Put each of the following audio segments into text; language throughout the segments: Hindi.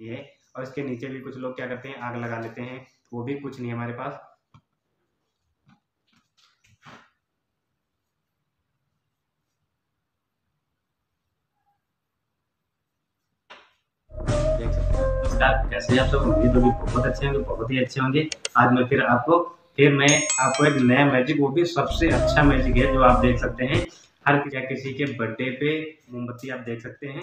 ये और इसके नीचे भी कुछ लोग क्या करते हैं, आग लगा लेते हैं। वो भी कुछ नहीं हमारे पास। देख सकते हैं। कैसे आप सब? उम्मीद होगी बहुत अच्छे होंगे, बहुत ही अच्छे होंगे। आज मैं फिर आपको, फिर मैं आपको एक नया मैजिक वो भी सबसे अच्छा मैजिक है, जो आप देख सकते हैं। हर किसी के बर्थडे पे, मोमबत्ती आप देख सकते हैं।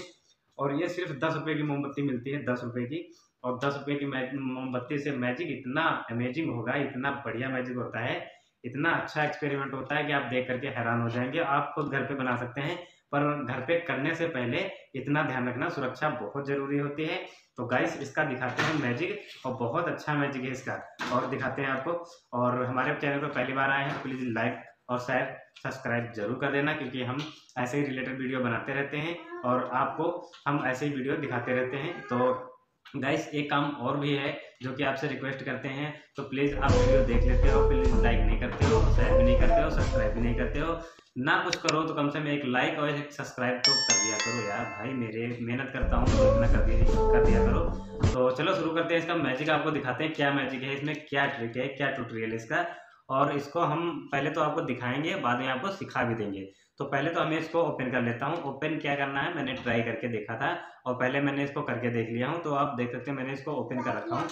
और ये सिर्फ़ दस रुपये की मोमबत्ती मिलती है, दस रुपये की। और दस रुपये की मोमबत्ती से मैजिक इतना अमेजिंग होगा, इतना बढ़िया मैजिक होता है, इतना अच्छा एक्सपेरिमेंट होता है कि आप देख करके हैरान हो जाएँगे। आप खुद घर पे बना सकते हैं, पर घर पे करने से पहले इतना ध्यान रखना, सुरक्षा बहुत ज़रूरी होती है। तो गाइस इसका दिखाते हैं मैजिक और बहुत अच्छा मैजिक है इसका। और दिखाते हैं आपको। और हमारे चैनल पर पहली बार आए हैं प्लीज़ लाइक और शेयर सब्सक्राइब ज़रूर कर देना, क्योंकि हम ऐसे ही रिलेटेड वीडियो बनाते रहते हैं और आपको हम ऐसे ही वीडियो दिखाते रहते हैं। तो गाइस एक काम और भी है जो कि आपसे रिक्वेस्ट करते हैं तो प्लीज़ आप वीडियो देख लेते हो प्लीज़ लाइक नहीं करते हो शेयर भी नहीं करते हो सब्सक्राइब भी नहीं करते हो। ना कुछ करो तो कम से कम एक लाइक और एक सब्सक्राइब तो कर दिया करो यार। भाई, मेरे मेहनत करता हूँ तो इतना कर दिया कर दिया करो। तो चलो शुरू करते हैं इसका मैजिक आपको दिखाते हैं, क्या मैजिक है इसमें, क्या ट्रिक है, क्या ट्यूटोरियल है इसका। और इसको हम पहले तो आपको दिखाएँगे, बाद में आपको सिखा भी देंगे। तो पहले तो हमें इसको ओपन कर लेता हूँ। ओपन क्या करना है? मैंने ट्राई करके देखा था और पहले मैंने इसको करके देख लिया हूँ। तो आप देख सकते हैं मैंने इसको ओपन कर रखा हूँ।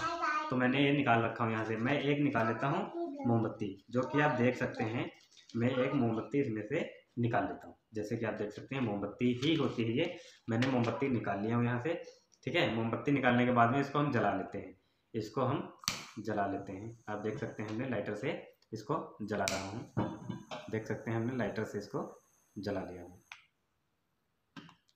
तो मैंने ये निकाल रखा हूँ यहाँ से। मैं एक निकाल लेता हूँ मोमबत्ती, जो कि आप देख सकते हैं। मैं एक मोमबत्ती इसमें से निकाल लेता हूँ। जैसे कि आप देख सकते हैं, मोमबत्ती ही होती है ये। मैंने मोमबत्ती निकाल लिया हूँ यहाँ से। ठीक है? मोमबत्ती निकालने के बाद में इसको हम जला लेते हैं। इसको हम जला लेते हैं। आप देख सकते हैं हमने लाइटर से इसको जला रहा हूँ। देख सकते हैं हमने लाइटर से इसको जला लिया हूँ।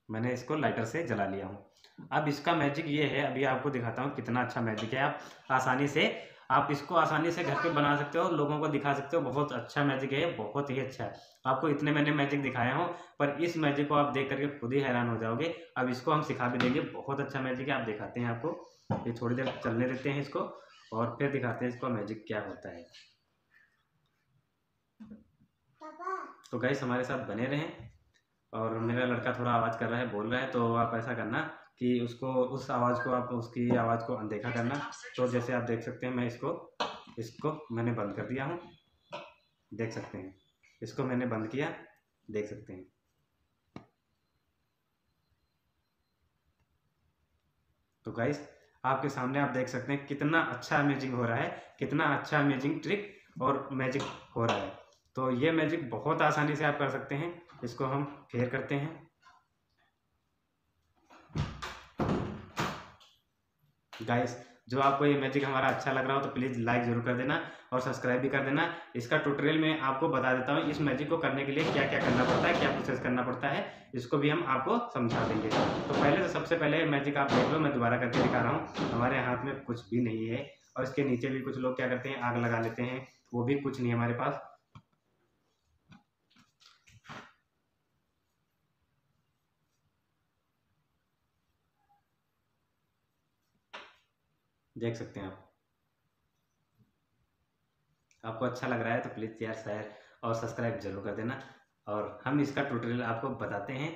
मैंने इसको लाइटर से जला लिया हूँ। अब इसका मैजिक ये है, अभी आपको दिखाता हूँ कितना अच्छा मैजिक है। आप आसानी से, आप इसको आसानी से घर पे बना सकते हो, लोगों को दिखा सकते हो। बहुत अच्छा मैजिक है, बहुत ही अच्छा है। आपको इतने मैंने मैजिक दिखाया हूँ, पर इस मैजिक को आप देख करके खुद ही हैरान हो जाओगे। अब इसको हम सिखा भी देंगे। बहुत अच्छा मैजिक है, आप दिखाते हैं आपको। ये थोड़ी देर चलने देते हैं इसको, और फिर दिखाते हैं इसको मैजिक क्या होता है। तो गाइस हमारे साथ बने रहें। और मेरा लड़का थोड़ा आवाज़ कर रहा है, बोल रहा है तो आप ऐसा करना कि उसको, उस आवाज़ को आप, उसकी आवाज़ को अनदेखा करना। तो जैसे आप देख सकते हैं, मैं इसको इसको मैंने बंद कर दिया हूँ। देख सकते हैं। इसको मैंने बंद किया। देख सकते हैं। तो गाइस आपके सामने आप देख सकते हैं कितना अच्छा अमेजिंग हो रहा है, कितना अच्छा अमेजिंग ट्रिक और मैजिक हो रहा है। तो ये मैजिक बहुत आसानी से आप कर सकते हैं। इसको हम फेयर करते हैं। गाइस जो आपको ये मैजिक हमारा अच्छा लग रहा हो तो प्लीज़ लाइक ज़रूर कर देना और सब्सक्राइब भी कर देना। इसका ट्यूटोरियल में आपको बता देता हूँ इस मैजिक को करने के लिए क्या क्या करना पड़ता है, क्या प्रोसेस करना पड़ता है, इसको भी हम आपको समझा देंगे। तो पहले तो सबसे पहले मैजिक आप देख लो, मैं दोबारा करके दिखा रहा हूँ। हमारे हाथ में कुछ भी नहीं है और इसके नीचे भी कुछ लोग क्या करते हैं, आग लगा लेते हैं। वो भी कुछ नहीं हमारे पास। देख सकते हैं आप। आपको अच्छा लग रहा है तो प्लीज़ यार शेयर और सब्सक्राइब ज़रूर कर देना। और हम इसका ट्यूटोरियल आपको बताते हैं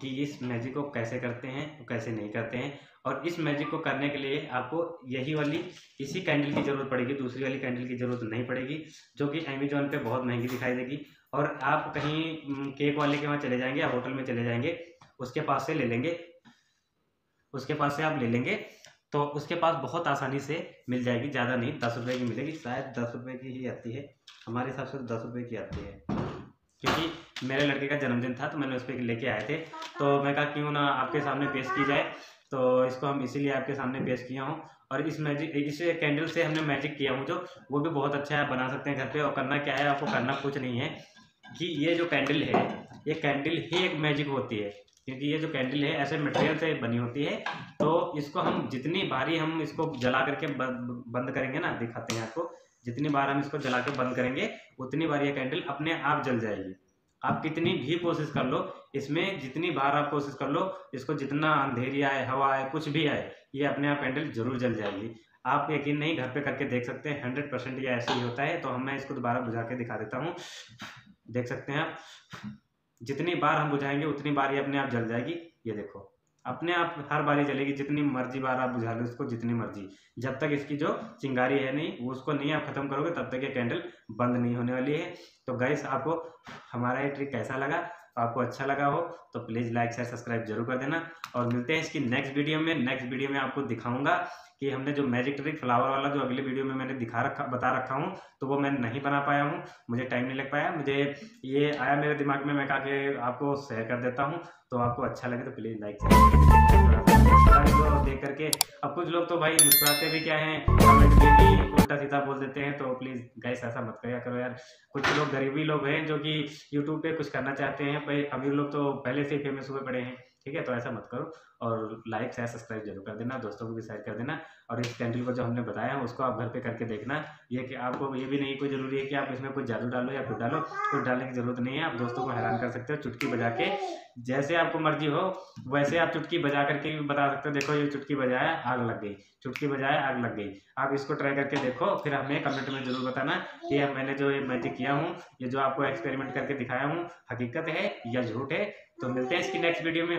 कि इस मैजिक को कैसे करते हैं, कैसे नहीं करते हैं। और इस मैजिक को करने के लिए आपको यही वाली, इसी कैंडल की ज़रूरत पड़ेगी, दूसरी वाली कैंडल की ज़रूरत नहीं पड़ेगी, जो कि अमेजोन पे बहुत महँगी दिखाई देगी। और आप कहीं केक वाले के वहाँ चले जाएँगे या होटल में चले जाएँगे, उसके पास से ले लेंगे, उसके पास से आप ले लेंगे। तो उसके पास बहुत आसानी से मिल जाएगी, ज़्यादा नहीं, दस रुपये की मिलेगी, शायद दस रुपये की ही आती है। हमारे हिसाब से तो दस रुपये की आती है। क्योंकि मेरे लड़के का जन्मदिन था तो मैंने उस पर लेके आए थे। तो मैं कहा, क्यों ना आपके सामने पेश की जाए? तो इसको हम इसीलिए आपके सामने पेश किया हूँ। और इस मैजिक, इस कैंडल से हमने मैजिक किया हूँ, जो वो भी बहुत अच्छा है, बना सकते हैं घर पे, और करना क्या है, आपको करना कुछ नहीं है। कि ये जो कैंडल है, ये कैंडल ही एक मैजिक होती है। क्योंकि ये जो कैंडल है, ऐसे मटेरियल से बनी होती है। तो इसको हम जितनी बारी हम इसको जला करके बंद करेंगे ना, दिखाते हैं आपको। जितनी बार हम इसको जला के बंद करेंगे, उतनी बार ये कैंडल अपने आप जल जाएगी। आप कितनी भी कोशिश कर लो, इसमें जितनी बार आप कोशिश कर लो, इसको जितना अंधेरी आए, हवा आए, कुछ भी आए, ये अपने आप कैंडल ज़रूर जल जाएगी। आप यकीन नहीं, घर पे करके देख सकते हैं हंड्रेड परसेंट ये ऐसे ही होता है। तो हम, मैं इसको दोबारा बुझा के दिखा देता हूँ। देख सकते हैं आप। जितनी बार हम बुझाएँगे, उतनी बार ही अपने आप जल जाएगी। ये देखो, अपने आप हर बार ही जलेगी, जितनी मर्ज़ी बार आप बुझा लो इसको, जितनी मर्ज़ी। जब तक इसकी जो चिंगारी है नहीं, वो उसको नहीं आप ख़त्म करोगे, तब तक ये कैंडल बंद नहीं होने वाली है। तो गैस आपको हमारा ये ट्रिक कैसा लगा? आपको अच्छा लगा हो तो प्लीज़ लाइक शेयर सब्सक्राइब ज़रूर कर देना। और मिलते हैं इसकी नेक्स्ट वीडियो में। नेक्स्ट वीडियो में आपको दिखाऊँगा कि हमने जो मैजिक ट्रिक फ्लावर वाला जो अगले वीडियो में मैंने दिखा रखा, बता रखा हूँ तो वो मैं नहीं बना पाया हूँ। मुझे टाइम नहीं लग पाया। मुझे ये आया मेरे दिमाग में, मैं कहा कि आपको शेयर कर देता हूँ तो आपको अच्छा लगे तो प्लीज़ लाइक देख करके। अब कुछ लोग तो भाई मुस्कुराते भी क्या हैं उल्टा सीधा बोल देते हैं तो प्लीज़ गैस ऐसा मत करिया करो यार। कुछ लोग गरीबी लोग हैं जो कि यूट्यूब पे कुछ करना चाहते हैं भाई अमीर लोग तो पहले से ही फ़ेमस हुए पड़े हैं। ठीक है तो ऐसा मत करो और लाइक शेयर सब्सक्राइब ज़रूर कर देना, दोस्तों को भी शेयर कर देना और इस कैंडल को जो हमने बताया है, उसको आप घर पे करके देखना। ये कि आपको ये भी नहीं कोई ज़रूरी है कि आप इसमें कोई जादू डालो या कुछ डालो, कुछ डालने की ज़रूरत नहीं है, आप दोस्तों को हैरान कर सकते हो चुटकी बजा के। जैसे आपको मर्ज़ी हो, वैसे आप चुटकी बजा करके भी बता सकते हो, देखो ये चुटकी बजाया, आग लग गई। चुटकी बजाया, आग लग गई। आप इसको ट्राई करके देखो, फिर हमें कमेंट में ज़रूर बताना कि मैंने जो ये मैजिक किया हूँ, ये जो आपको एक्सपेरिमेंट करके दिखाया हूँ, हकीकत है या झूठ है। तो मिलते हैं इसकी नेक्स्ट वीडियो में।